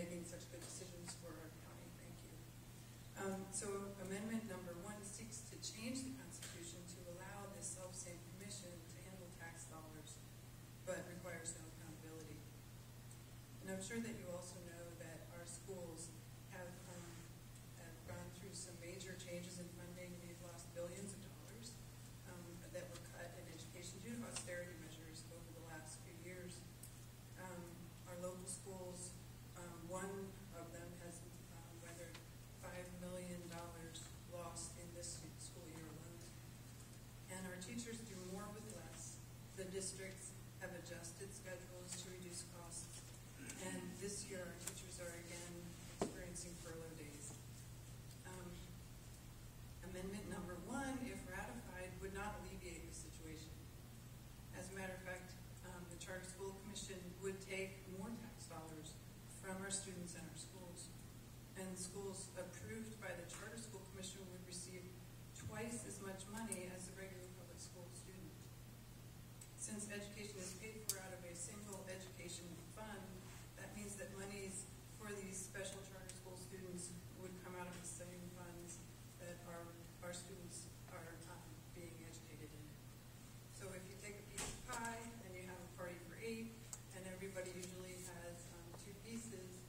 making such good decisions for our county. Thank you. Um, so amendment number one seeks to change the Constitution to allow the self-same commission to handle tax dollars, but requires no accountability. And I'm sure that you also know that our schools have, um, have gone through some major changes in funding. We've lost billions of teachers do more with less. The districts have adjusted schedules to reduce costs. And this year, our teachers are again experiencing furlough days. Um, amendment number one, if ratified, would not alleviate the situation. As a matter of fact, um, the Charter School Commission would take more tax dollars from our students and our schools. And schools approved by the Charter School Commission would receive twice as much money as the regular school student. Since education is paid for out of a single education fund, that means that monies for these special charter school students would come out of the same funds that our, our students are um, being educated in. So if you take a piece of pie and you have a party for eight, and everybody usually has um, two pieces,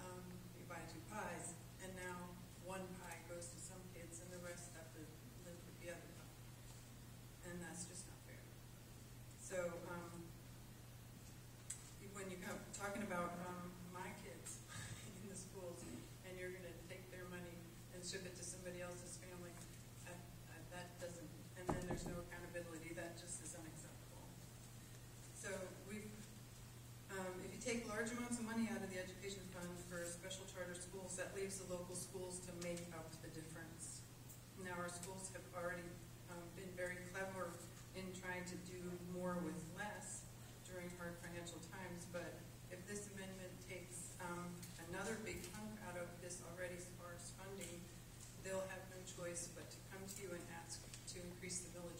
um, you buy two pies, and now one pie goes to some kids and the rest have to live with the other pie. And that's just not fair. So, um, when you come talking about um, my kids in the schools, and you're going to take their money ship it to somebody else's family, I, I, that doesn't. And then there's no accountability. That just is unacceptable. So we, um, if you take large amounts of money out of the education fund for special charter schools, that leaves the local schools to make up the difference. Now our schools have already um, been very clever in trying to do more with less during hard financial times, but if this amendment takes um, another big chunk out of this already sparse funding, they'll have no choice but to come to you and ask to increase the millage